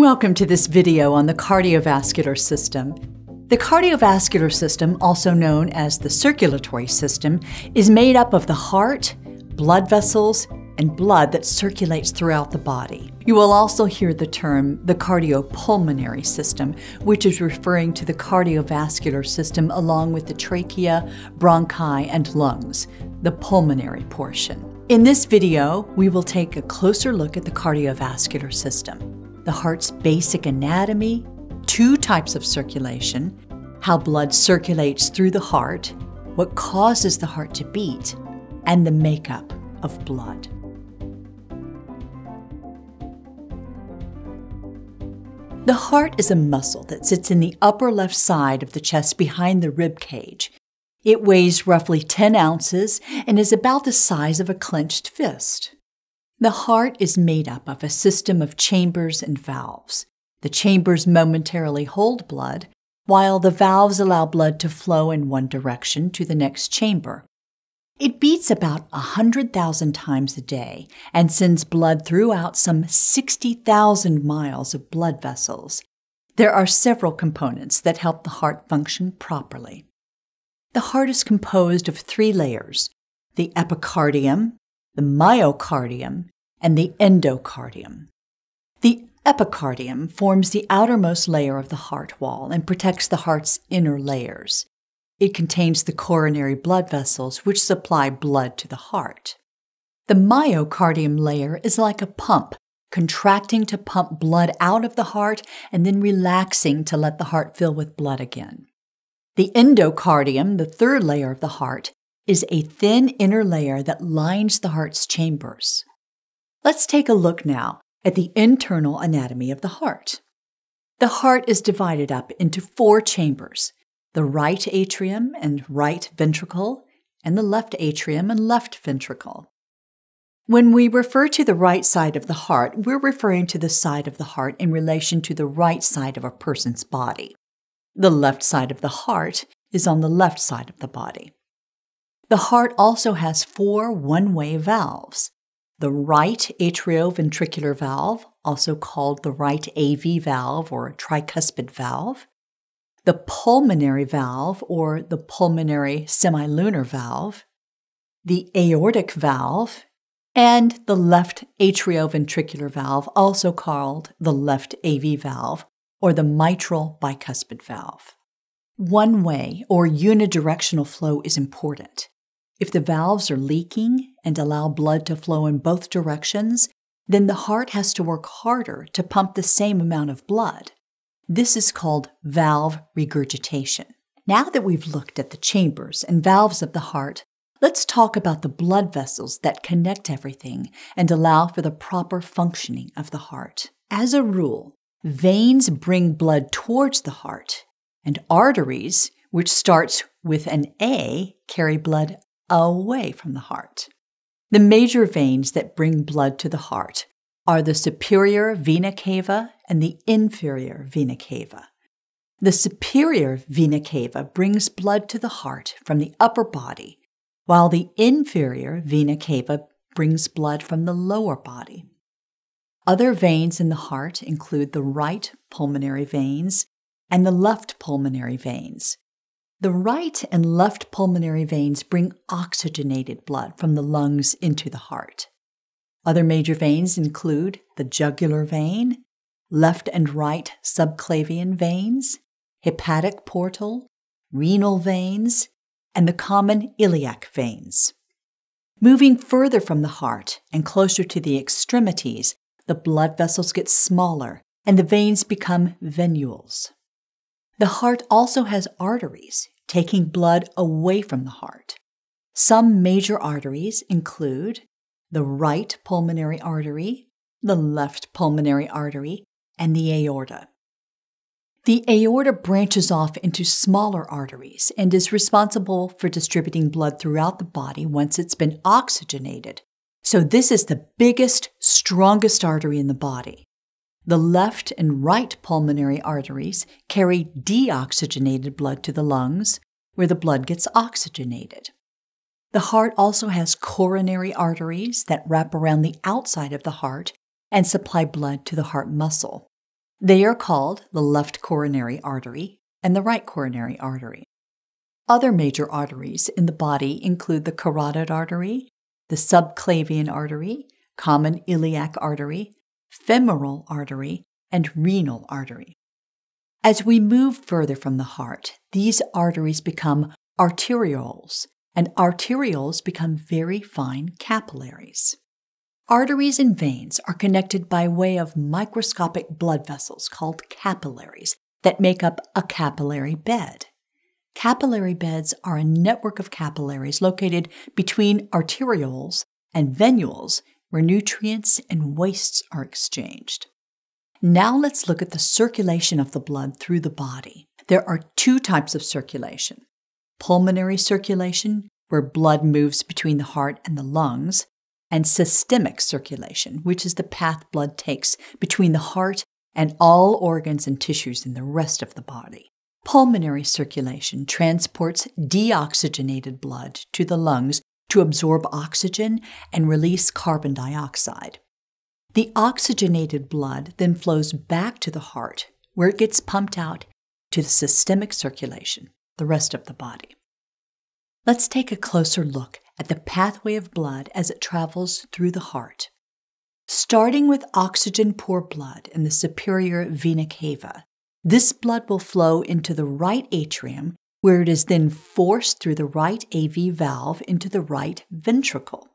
Welcome to this video on the cardiovascular system. The cardiovascular system, also known as the circulatory system, is made up of the heart, blood vessels, and blood that circulates throughout the body. You will also hear the term the cardiopulmonary system, which is referring to the cardiovascular system along with the trachea, bronchi, and lungs, the pulmonary portion. In this video, we will take a closer look at the cardiovascular system the heart's basic anatomy, two types of circulation, how blood circulates through the heart, what causes the heart to beat, and the makeup of blood. The heart is a muscle that sits in the upper left side of the chest behind the rib cage. It weighs roughly 10 ounces and is about the size of a clenched fist. The heart is made up of a system of chambers and valves. The chambers momentarily hold blood, while the valves allow blood to flow in one direction to the next chamber. It beats about a 100,000 times a day and sends blood throughout some 60,000 miles of blood vessels. There are several components that help the heart function properly. The heart is composed of three layers the epicardium, the myocardium, and the endocardium. The epicardium forms the outermost layer of the heart wall and protects the heart's inner layers. It contains the coronary blood vessels which supply blood to the heart. The myocardium layer is like a pump, contracting to pump blood out of the heart and then relaxing to let the heart fill with blood again. The endocardium, the third layer of the heart, is a thin inner layer that lines the heart's chambers. Let's take a look now at the internal anatomy of the heart. The heart is divided up into four chambers the right atrium and right ventricle, and the left atrium and left ventricle. When we refer to the right side of the heart, we're referring to the side of the heart in relation to the right side of a person's body. The left side of the heart is on the left side of the body. The heart also has four one way valves the right atrioventricular valve, also called the right AV valve or tricuspid valve, the pulmonary valve or the pulmonary semilunar valve, the aortic valve, and the left atrioventricular valve, also called the left AV valve or the mitral bicuspid valve. One way or unidirectional flow is important. If the valves are leaking and allow blood to flow in both directions, then the heart has to work harder to pump the same amount of blood. This is called valve regurgitation. Now that we've looked at the chambers and valves of the heart, let's talk about the blood vessels that connect everything and allow for the proper functioning of the heart. As a rule, veins bring blood towards the heart, and arteries, which starts with an A, carry blood away from the heart. The major veins that bring blood to the heart are the superior vena cava and the inferior vena cava. The superior vena cava brings blood to the heart from the upper body, while the inferior vena cava brings blood from the lower body. Other veins in the heart include the right pulmonary veins and the left pulmonary veins, the right and left pulmonary veins bring oxygenated blood from the lungs into the heart. Other major veins include the jugular vein, left and right subclavian veins, hepatic portal, renal veins, and the common iliac veins. Moving further from the heart and closer to the extremities, the blood vessels get smaller and the veins become venules. The heart also has arteries, taking blood away from the heart. Some major arteries include the right pulmonary artery, the left pulmonary artery, and the aorta. The aorta branches off into smaller arteries and is responsible for distributing blood throughout the body once it's been oxygenated. So, this is the biggest, strongest artery in the body. The left and right pulmonary arteries carry deoxygenated blood to the lungs, where the blood gets oxygenated. The heart also has coronary arteries that wrap around the outside of the heart and supply blood to the heart muscle. They are called the left coronary artery and the right coronary artery. Other major arteries in the body include the carotid artery, the subclavian artery, common iliac artery, femoral artery, and renal artery. As we move further from the heart, these arteries become arterioles, and arterioles become very fine capillaries. Arteries and veins are connected by way of microscopic blood vessels called capillaries that make up a capillary bed. Capillary beds are a network of capillaries located between arterioles and venules where nutrients and wastes are exchanged. Now let's look at the circulation of the blood through the body. There are two types of circulation pulmonary circulation, where blood moves between the heart and the lungs, and systemic circulation, which is the path blood takes between the heart and all organs and tissues in the rest of the body. Pulmonary circulation transports deoxygenated blood to the lungs to absorb oxygen and release carbon dioxide. The oxygenated blood then flows back to the heart, where it gets pumped out to the systemic circulation, the rest of the body. Let's take a closer look at the pathway of blood as it travels through the heart. Starting with oxygen poor blood in the superior vena cava, this blood will flow into the right atrium, where it is then forced through the right AV valve into the right ventricle.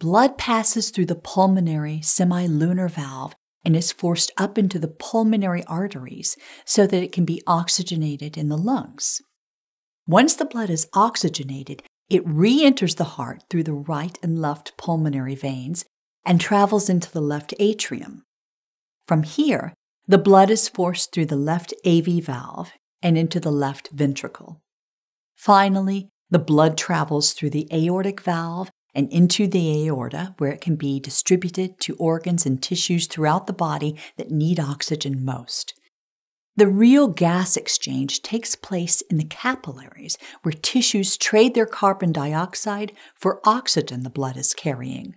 Blood passes through the pulmonary semilunar valve and is forced up into the pulmonary arteries so that it can be oxygenated in the lungs. Once the blood is oxygenated, it re enters the heart through the right and left pulmonary veins and travels into the left atrium. From here, the blood is forced through the left AV valve and into the left ventricle. Finally, the blood travels through the aortic valve and into the aorta, where it can be distributed to organs and tissues throughout the body that need oxygen most. The real gas exchange takes place in the capillaries, where tissues trade their carbon dioxide for oxygen the blood is carrying.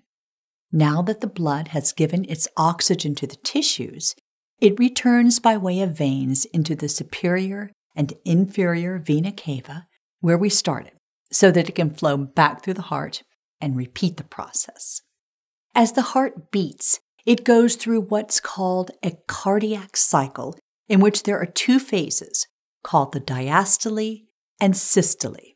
Now that the blood has given its oxygen to the tissues, it returns by way of veins into the superior and inferior vena cava, where we started, so that it can flow back through the heart and repeat the process. As the heart beats, it goes through what's called a cardiac cycle in which there are two phases called the diastole and systole.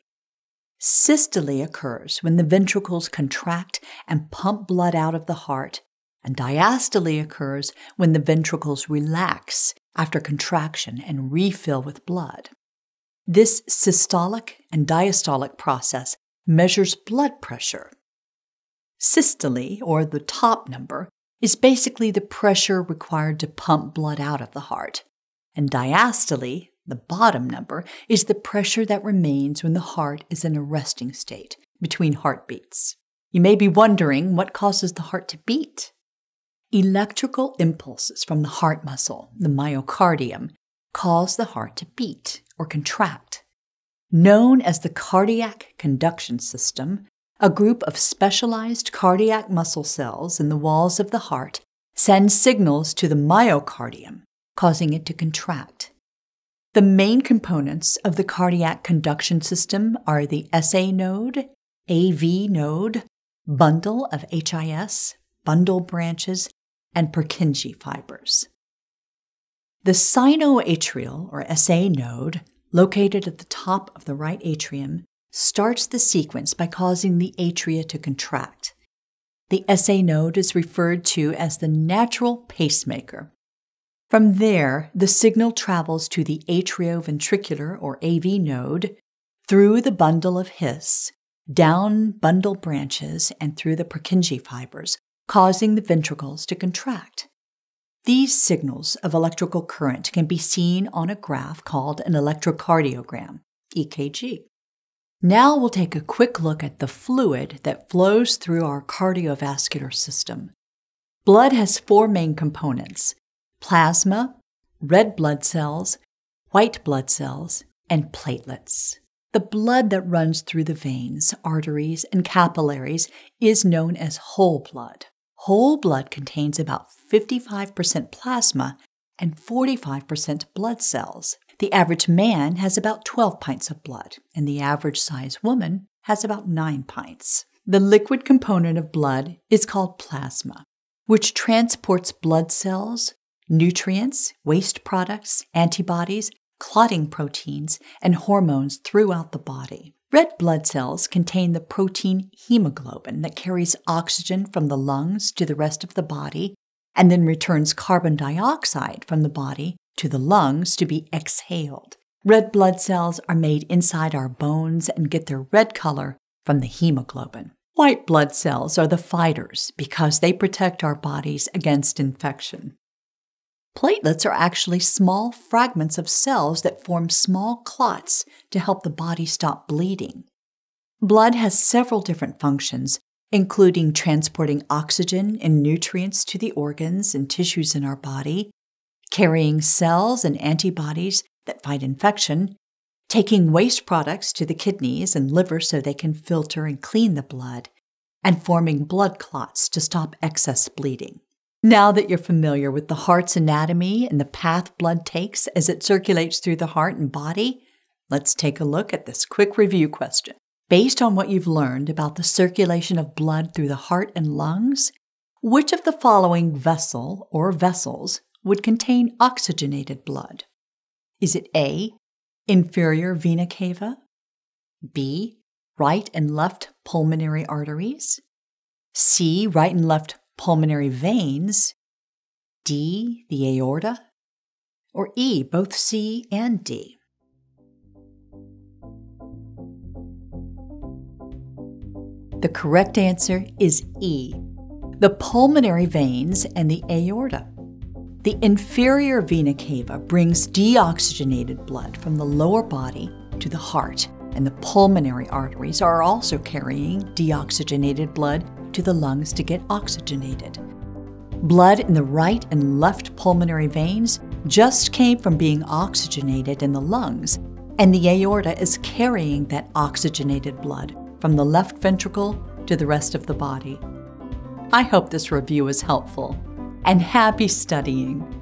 Systole occurs when the ventricles contract and pump blood out of the heart, and diastole occurs when the ventricles relax after contraction and refill with blood. This systolic and diastolic process measures blood pressure. Systole, or the top number, is basically the pressure required to pump blood out of the heart and diastole, the bottom number, is the pressure that remains when the heart is in a resting state between heartbeats. You may be wondering what causes the heart to beat. Electrical impulses from the heart muscle, the myocardium, cause the heart to beat or contract. Known as the cardiac conduction system, a group of specialized cardiac muscle cells in the walls of the heart send signals to the myocardium causing it to contract. The main components of the cardiac conduction system are the SA node, AV node, bundle of His, bundle branches, and Purkinje fibers. The sinoatrial, or SA node, located at the top of the right atrium, starts the sequence by causing the atria to contract. The SA node is referred to as the natural pacemaker from there, the signal travels to the atrioventricular or AV node, through the bundle of His, down bundle branches, and through the Purkinje fibers, causing the ventricles to contract. These signals of electrical current can be seen on a graph called an electrocardiogram, EKG. Now we'll take a quick look at the fluid that flows through our cardiovascular system. Blood has four main components plasma, red blood cells, white blood cells, and platelets. The blood that runs through the veins, arteries, and capillaries is known as whole blood. Whole blood contains about 55% plasma and 45% blood cells. The average man has about 12 pints of blood, and the average size woman has about 9 pints. The liquid component of blood is called plasma, which transports blood cells, nutrients, waste products, antibodies, clotting proteins, and hormones throughout the body. Red blood cells contain the protein hemoglobin that carries oxygen from the lungs to the rest of the body and then returns carbon dioxide from the body to the lungs to be exhaled. Red blood cells are made inside our bones and get their red color from the hemoglobin. White blood cells are the fighters because they protect our bodies against infection. Platelets are actually small fragments of cells that form small clots to help the body stop bleeding. Blood has several different functions, including transporting oxygen and nutrients to the organs and tissues in our body, carrying cells and antibodies that fight infection, taking waste products to the kidneys and liver so they can filter and clean the blood, and forming blood clots to stop excess bleeding. Now that you're familiar with the heart's anatomy and the path blood takes as it circulates through the heart and body, let's take a look at this quick review question. Based on what you've learned about the circulation of blood through the heart and lungs, which of the following vessel or vessels would contain oxygenated blood? Is it A, inferior vena cava, B, right and left pulmonary arteries, C, right and left pulmonary veins, D, the aorta, or E, both C and D? The correct answer is E, the pulmonary veins and the aorta. The inferior vena cava brings deoxygenated blood from the lower body to the heart, and the pulmonary arteries are also carrying deoxygenated blood to the lungs to get oxygenated. Blood in the right and left pulmonary veins just came from being oxygenated in the lungs, and the aorta is carrying that oxygenated blood from the left ventricle to the rest of the body. I hope this review is helpful, and happy studying!